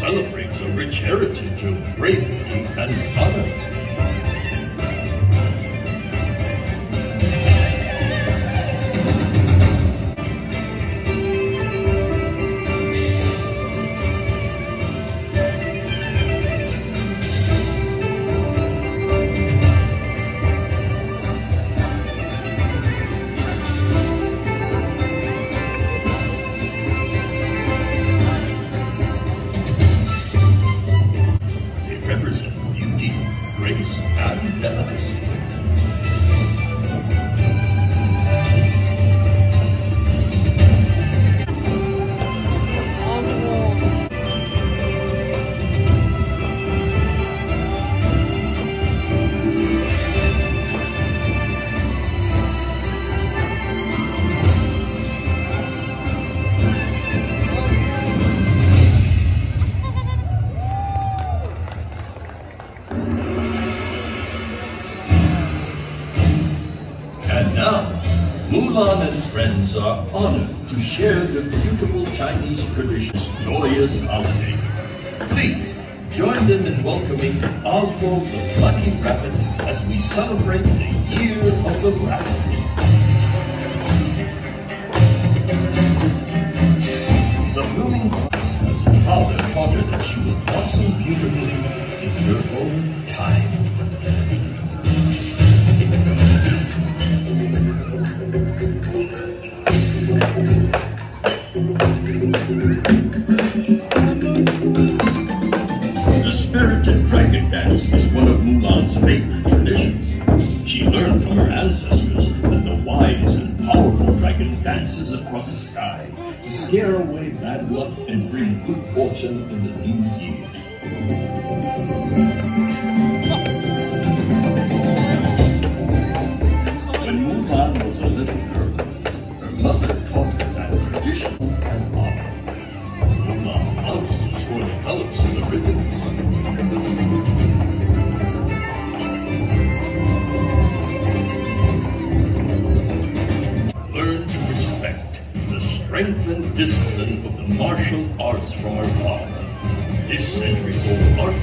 celebrates a rich heritage of bravery and honor. Grace, and delicacy. Now, Mulan and friends are honored to share the beautiful Chinese traditions joyous holiday. Please join them in welcoming Oswald the Lucky Rabbit as we celebrate the Year of the Rabbit. The father taught her that she would blossom beautifully in her own time. Spirited dragon dance is one of Mulan's favorite traditions. She learned from her ancestors that the wise and powerful dragon dances across the sky to scare away bad luck and bring good fortune in the new year. The strength and discipline of the martial arts from her father. This centuries-old art